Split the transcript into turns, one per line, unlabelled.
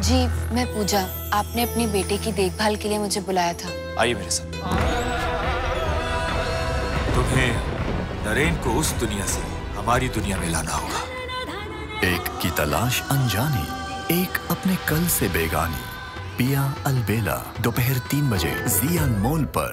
जी मैं पूजा। आपने अपने बेटे की देखभाल के लिए मुझे बुलाया था।
आइए मेरे साथ। तुम्हें नरेन को उस दुनिया से हमारी दुनिया में लाना होगा।
एक की तलाश अनजानी एक अपने कल से बेगानी। पिया अलबेला दोपहर तीन बजे जिया मोल पर।